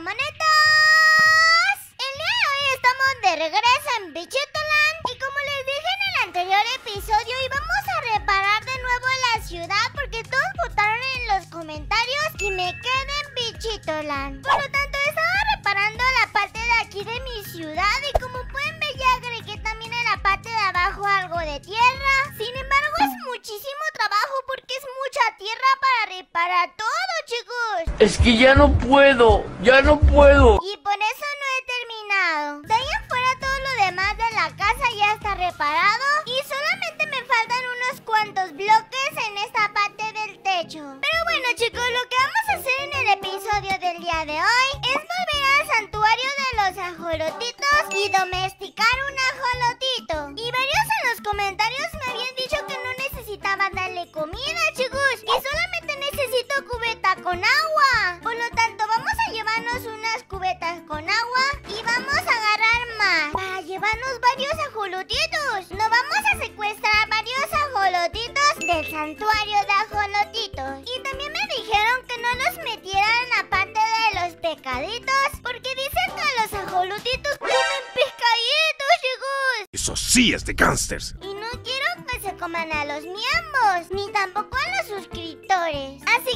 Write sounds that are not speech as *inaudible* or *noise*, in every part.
monetas. El día de hoy estamos de regreso en Bichitoland y como les dije en el anterior episodio íbamos a reparar de nuevo la ciudad porque todos votaron en los comentarios y me quedé en Bichitoland. Por lo tanto estaba reparando la parte de aquí de mi ciudad y como pueden ver ya agregué también en la parte de abajo algo de tierra. Sin embargo es muchísimo trabajo porque mucha tierra para reparar todo chicos. Es que ya no puedo, ya no puedo. Y por eso no he terminado. De ahí afuera todo lo demás de la casa ya está reparado. Y solamente me faltan unos cuantos bloques en esta parte del techo. Pero bueno chicos, lo que vamos a hacer en el episodio del día de hoy es volver al santuario de los ajolotitos y domesticar un ajolotito. Y varios en los comentarios me habían dicho que no necesitaban darle comida chicos. Cubeta con agua. Por lo tanto, vamos a llevarnos unas cubetas con agua y vamos a agarrar más para llevarnos varios ajolotitos. Nos vamos a secuestrar varios ajolotitos del santuario de ajolotitos. Y también me dijeron que no los metieran en la parte de los pescaditos porque dicen que los ajolotitos comen pescaditos, chicos. Eso sí es de gangsters. Y no quiero que se coman a los miembros, ni tampoco.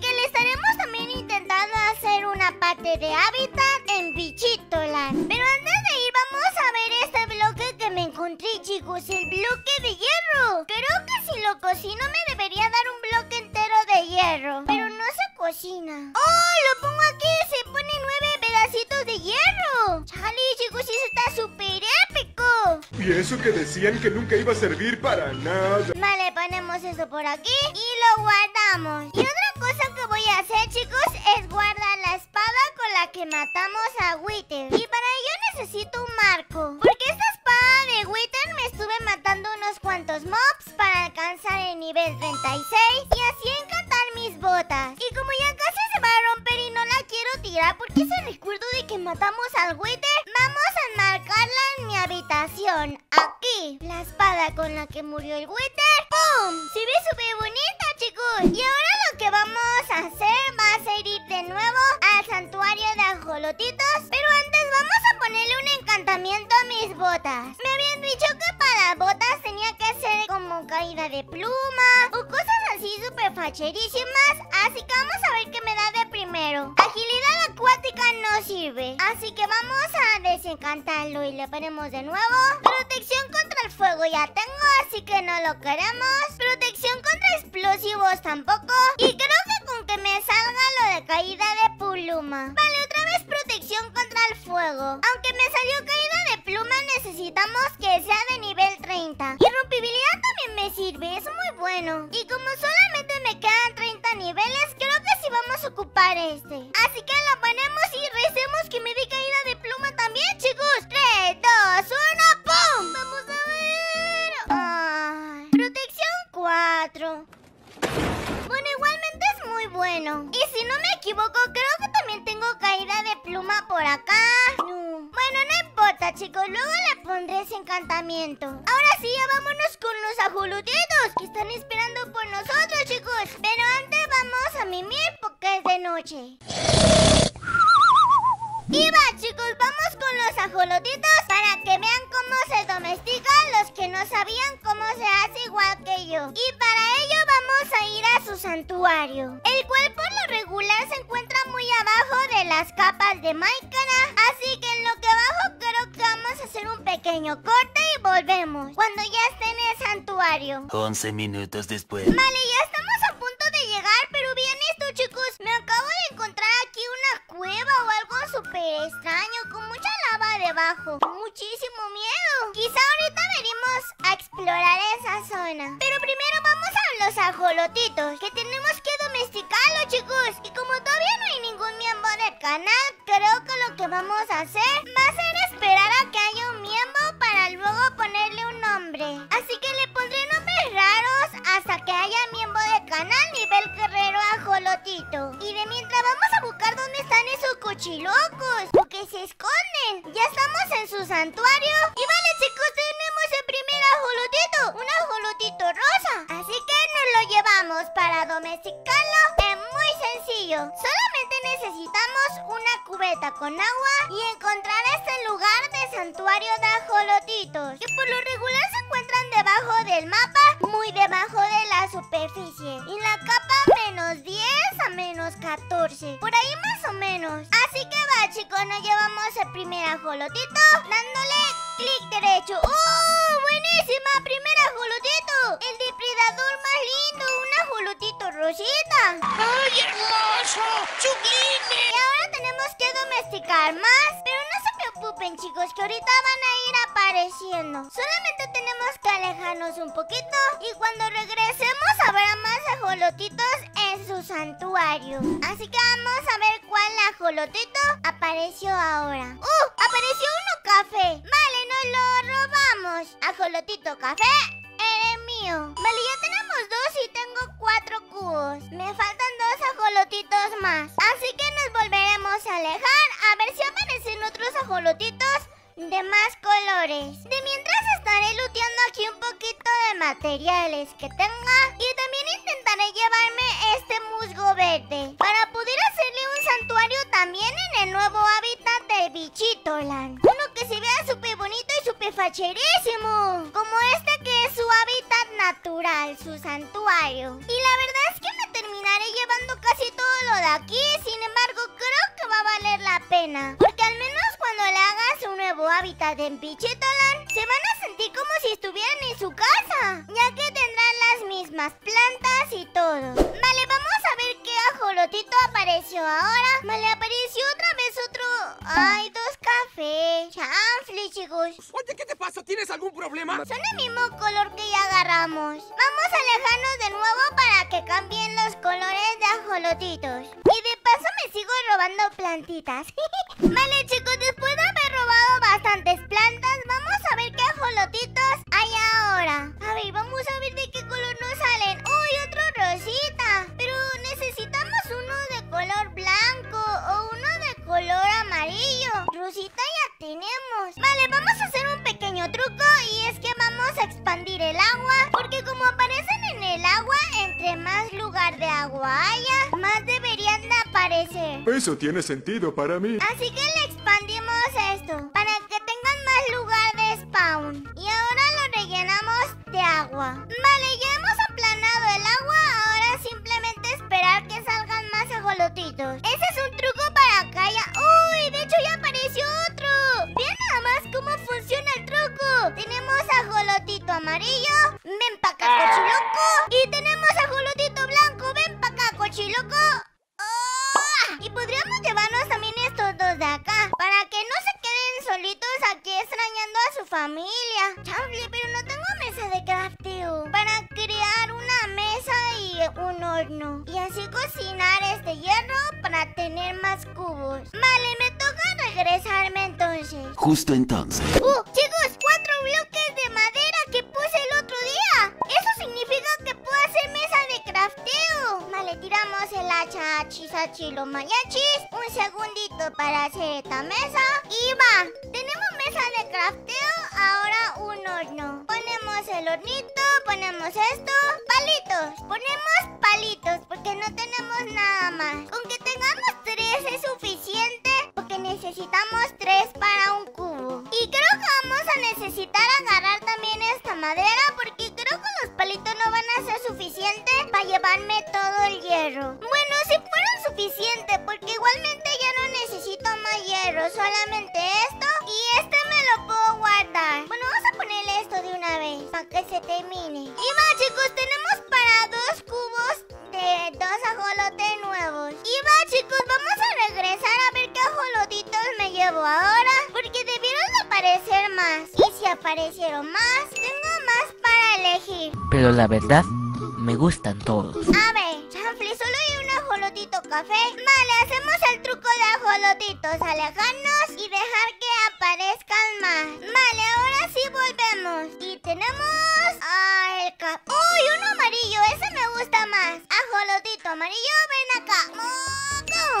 Así que le estaremos también intentando hacer una parte de hábitat en Bichitoland. Pero antes de ir, vamos a ver este bloque que me encontré, chicos. El bloque de hierro. Creo que si lo cocino me debería dar un bloque entero de hierro. Pero no se cocina. ¡Oh! Lo pongo aquí se pone nueve pedacitos de hierro. Chale, chicos, eso está súper épico. Y eso que decían que nunca iba a servir para nada. Vale, ponemos eso por aquí y lo guardamos. Y chicos, es guardar la espada con la que matamos a Wither. Pero antes vamos a ponerle un encantamiento a mis botas. Me habían dicho que para botas tenía que ser como caída de pluma o cosas así súper facherísimas. Así que vamos a ver qué me da de primero. Agilidad acuática no sirve. Así que vamos a desencantarlo y le ponemos de nuevo. Protección contra el fuego ya tengo, así que no lo queremos. Protección contra explosivos tampoco. Y creo que con que me salga lo de caída de pluma. Vale, otra contra el fuego. Aunque me salió caída de pluma, necesitamos que sea de nivel 30. Y rompibilidad también me sirve, es muy bueno. Y como solamente me quedan 30 niveles, creo que sí vamos a ocupar este. Así que lo ponemos y recemos que me dé caída de pluma también, chicos. 3, 2, 1, ¡pum! Vamos a ver. Ay, protección 4. Bueno, igualmente muy bueno. Y si no me equivoco, creo que también tengo caída de pluma por acá. No. Bueno, no importa, chicos. Luego le pondré ese encantamiento. Ahora sí, ya vámonos con los ajolotitos que están esperando por nosotros, chicos. Pero antes vamos a mimir porque es de noche. Y va, chicos, vamos con los ajolotitos para que vean cómo se domestican los que no sabían cómo se hace igual que yo. Y para ello vamos a ir a su santuario, el cual por lo regular se encuentra muy abajo de las capas de Minecraft. Así que en lo que abajo creo que vamos a hacer un pequeño corte y volvemos cuando ya esté en el santuario. 11 minutos después. Vale, ya explorar esa zona. Pero primero vamos a los ajolotitos, que tenemos que domesticarlos, chicos. Y como todavía no hay ningún miembro del canal, creo que lo que vamos a hacer va a ser esperar a que haya un miembro para luego ponerle un nombre. Así que le pondré nombres raros hasta que haya miembro del canal nivel guerrero ajolotito. Y de mientras vamos a buscar dónde están esos cochilocos, porque se esconden. Ya estamos en su santuario. Y vale, chicos, tenemos Así que nos lo llevamos para domesticarlo. Es muy sencillo. Solamente necesitamos una cubeta con agua y encontrar este lugar de santuario de ajolotitos, que por lo regular se encuentran debajo del mapa, muy debajo de la superficie. Y la capa menos 10 a menos 14, por ahí más o menos. Así que va chicos, nos llevamos el primer ajolotito, dándole clic derecho. ¡Oh! ¡Buenísima! ¡Primer ajolotito! El depredador más lindo, un ajolotito rosita. ¡Ay, hermoso! ¡Sublime! Y ahora tenemos que domesticar más, pero no se preocupen chicos, que ahorita van a ir apareciendo. Solamente tenemos que alejarnos un poquito y cuando regresemos habrá más ajolotitos en su santuario. Así que vamos a ver cuál ajolotito apareció ahora. ¡Uh! Apareció uno café. Vale, nos lo robamos. Ajolotito café. Eres mío. Vale, ya tenemos dos y tengo cuatro cubos. Me faltan dos ajolotitos más. Así que nos volveremos a alejar a ver si aparecen otros ajolotitos de más colores. De mientras estaré luteando aquí un poquito de materiales que tenga y también intentaré llevarme este musgo verde para poder hacerle un santuario también en el nuevo hábitat de Bichitoland. Uno que se vea súper bonito facherísimo, como este que es su hábitat natural, su santuario. Y la verdad es que me terminaré llevando casi todo lo de aquí, sin embargo creo que va a valer la pena, porque al menos cuando le hagas un nuevo hábitat en Bichitoland, se van a sentir como si estuvieran en su casa, ya que tendrán las mismas plantas y todo. Vale, vamos ajolotito apareció ahora. Vale, apareció otra vez otro... ¡Ay, dos cafés! Chanfle, chicos. Oye, ¿qué te pasa? ¿Tienes algún problema? Son el mismo color que ya agarramos. Vamos a alejarnos de nuevo para que cambien los colores de ajolotitos. Y de paso me sigo robando plantitas. *laughs* vale, chicos, después de haber robado bastantes plantas, vamos a ver qué ajolotitos Vale, vamos a hacer un pequeño truco y es que vamos a expandir el agua porque como aparecen en el agua, entre más lugar de agua haya, más deberían de aparecer. Eso tiene sentido para mí. Así que le expandimos esto para que tengan más lugar de spawn. Y ahora lo rellenamos de agua. Vale, cochiloco. Y tenemos ajolotito blanco. Ven pa' acá, cochiloco. ¡Ah! Y podríamos llevarnos también estos dos de acá para que no se queden solitos aquí extrañando a su familia. Chanfle, pero no tengo mesa de crafteo para crear una mesa y un horno y así cocinar este hierro para tener más cubos. Vale, me toca regresarme entonces. Justo entonces. ¡Uh! Chisachi los mariachis. Un segundito para hacer esta mesa. Y va. Tenemos mesa de crafteo. Ahora un horno. Ponemos el hornito. Ponemos esto. Palitos. Ponemos palitos porque no tenemos nada más. Con que tengamos tres es suficiente porque necesitamos tres para un cubo. Y creo que vamos a necesitar agarrar también esta madera porque que los palitos no van a ser suficientes para llevarme todo el hierro. Bueno, si fueran suficientes porque igualmente ya no necesito más hierro, solamente esto y este me lo puedo guardar. Bueno, vamos a ponerle esto de una vez para que se termine. Y va chicos, tenemos para dos cubos de dos ajolotes nuevos. Y va chicos, vamos a regresar a ver qué ajolotitos me llevo ahora. Porque debieron de aparecer más. Y si aparecieron más, tengo más para elegir. Pero la verdad, me gustan todos. A ver, Chanfle, solo hay un ajolotito café. Vale, hacemos el truco de ajolotitos, alejarnos y dejar que aparezcan más. Vale, ahora sí volvemos. Y tenemos... Ah, el café. ¡Uy, uno amarillo! Ese me gusta más. Ajolotito amarillo, ven acá.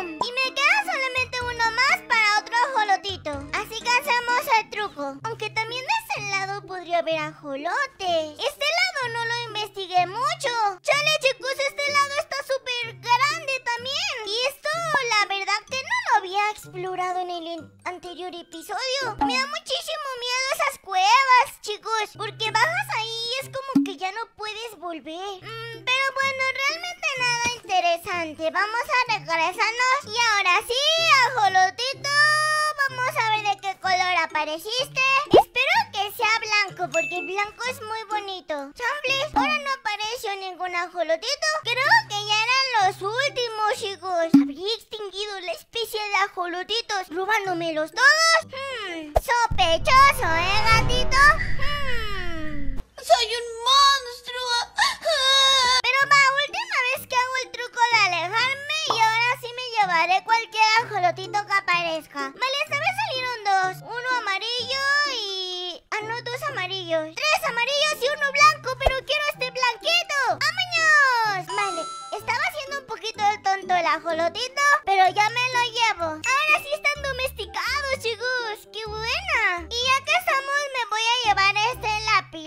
Y me queda solamente uno más para otro ajolotito. Así que hacemos el truco. Aunque haber ajolotes. Este lado no lo investigué mucho. Chale, chicos, este lado está súper grande también. Y esto, la verdad explorado en el anterior episodio. Me da muchísimo miedo esas cuevas, chicos, porque bajas ahí y es como que ya no puedes volver. Mm, pero bueno, realmente nada interesante. Vamos a regresarnos y ahora sí, ajolotito, vamos a ver de qué color apareciste. Sea blanco, porque el blanco es muy bonito. Chanflis, ahora no apareció ningún ajolotito. Creo que ya eran los últimos, chicos. Habría extinguido la especie de ajolotitos, robándomelos todos. Hmm, sospechoso, ¿eh, gatito? Hmm. ¡Soy un monstruo! *laughs* Pero va, última vez que hago el truco de alejarme y ahora sí me llevaré cualquier ajolotito que aparezca. Vale, esta vez salieron dos. Uno amarillo. Ah, no, dos amarillos. Tres amarillos y uno blanco, pero quiero este blanquito. ¡Vámonos! Vale, estaba haciendo un poquito el tonto el ajolotito, pero ya me lo llevo. Ahora sí están domesticados, chicos. ¡Qué buena! Y ya que estamos, me voy a llevar este lápiz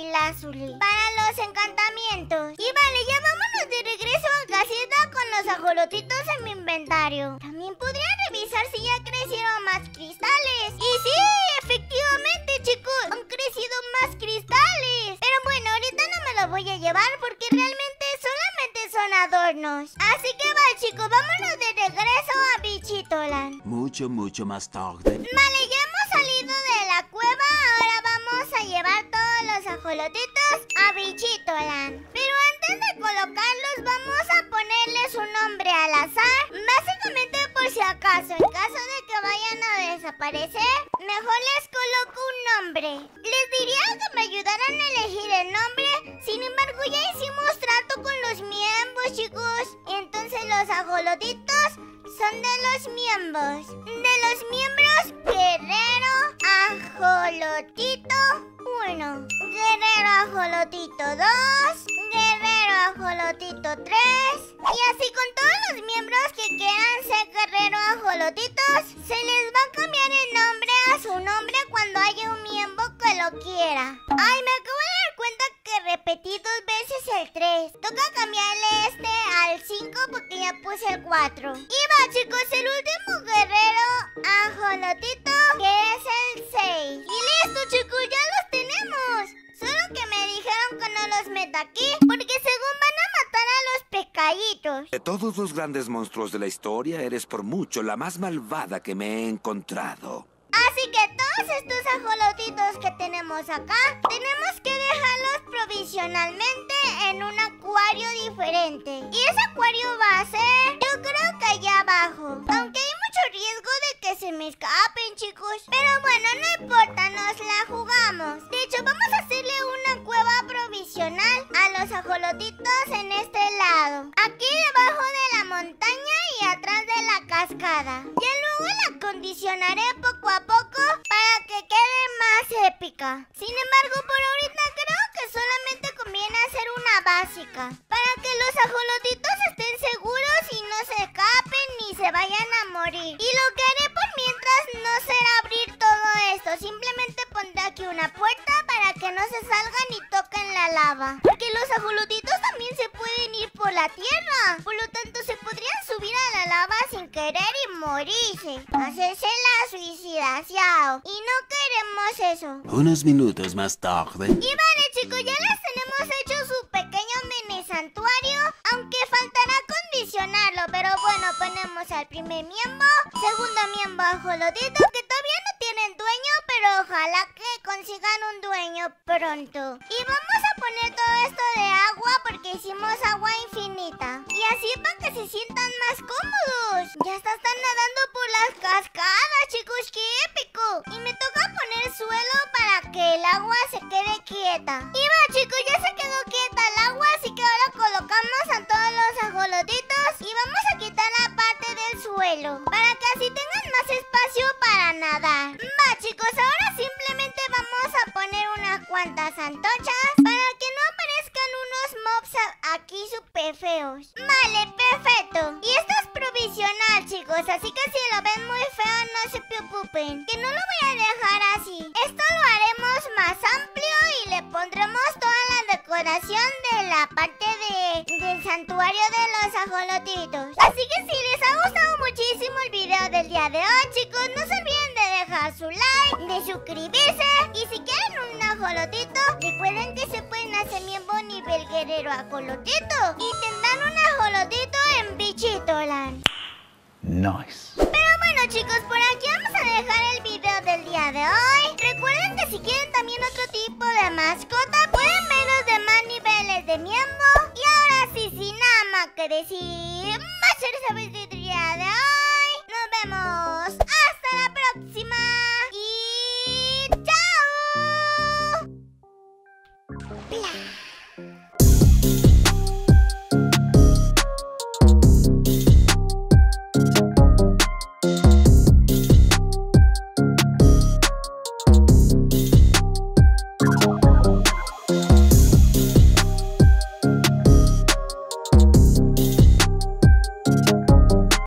para los encantamientos. Y vale, ya vámonos de regreso a casita con los ajolotitos voy a llevar porque realmente solamente son adornos. Así que va, chicos, vámonos de regreso a Bichitoland. Mucho, mucho más tarde. Vale, ya hemos salido de la cueva. Ahora vamos a llevar todos los ajolotitos a Bichitoland. Pero antes de colocarlos, vamos a ponerles un nombre al azar. Básicamente por si acaso, en caso de que mejor les coloco un nombre. Les diría que me ayudaran a elegir el nombre. Sin embargo, ya hicimos trato con los miembros, chicos. Entonces los ajolotitos son de los miembros. De los miembros Guerrero Ajolotito 1, Guerrero Ajolotito 2, Guerrero Ajolotito 3. Y así con todos los miembros que quieran ser Guerrero Ajolotitos, se les va a cambiar el nombre a su nombre cuando haya un miembro que lo quiera. Ay, me acabo de dar cuenta que repetí dos veces el 3. Toca cambiarle este al 5 porque ya puse el 4. Y va, chicos, el último guerrero ajolotito que es el 6. Y listo, chicos, ya los tenemos. Solo que me dijeron que no los meta aquí porque según van a matar a los pescaditos. De todos los grandes monstruos de la historia, eres por mucho la más malvada que me he encontrado. Así que todos estos ajolotitos que tenemos acá, tenemos que dejarlos provisionalmente en un acuario diferente. Y ese acuario va a ser, yo creo que allá abajo. Aunque hay mucho riesgo de que se me escapen, chicos. Pero bueno, no importa, nos la jugamos. De hecho, vamos a hacerle una a los ajolotitos en este lado. Aquí debajo de la montaña y atrás de la cascada. Ya luego la acondicionaré poco a poco para que quede más épica. Sin embargo, por ahorita creo que solamente conviene hacer una básica. Para que los ajolotitos estén seguros y no se escapen ni se vayan a morir. Y lo que haré por mientras no será abrir todo esto. Simplemente pondré aquí una puerta para que no se salgan y la lava. Porque los ajolotitos también se pueden ir por la tierra. Por lo tanto, se podrían subir a la lava sin querer y morirse. Hacerse la suicidación. Y no queremos eso. Unos minutos más tarde. Y vale, chicos, ya les tenemos hecho su pequeño mini santuario. Aunque faltará condicionarlo. Pero bueno, ponemos al primer miembro. Segundo miembro ajolotito que todavía no tienen dueño. Pero ojalá que consigan un dueño pronto. Y vamos a poner todo esto de agua porque hicimos agua infinita. Y así para que se sientan más cómodos. Ya hasta están nadando por las cascadas, chicos. ¡Qué épico! Y me toca poner suelo para que el agua se quede quieta. Y va, chicos, ya se quedó quieta el agua. Así que ahora colocamos a todos los ajolotitos. Y vamos a quitar la parte del suelo. Para que así tengan más espacio para nadar. Va, chicos, ahora simplemente vamos a poner unas cuantas antochas. Aquí súper feos. Vale, perfecto. Y esto es provisional, chicos. Así que si lo ven muy feo, no se preocupen. Que no lo voy a dejar así. Esto lo haremos más amplio y le pondremos toda la decoración de la parte de, del santuario de los ajolotitos. Así que si les ha gustado muchísimo el video del día de hoy. Dejar su like, de suscribirse. Y si quieren un ajolotito, recuerden que se pueden hacer miembro nivel guerrero ajolotito. Y tendrán un ajolotito en Bichitoland. Nice. Pero bueno chicos, por aquí vamos a dejar el video del día de hoy. Recuerden que si quieren también otro tipo de mascota, pueden ver los demás niveles de miembro. Y ahora sí, sin nada más que decir, más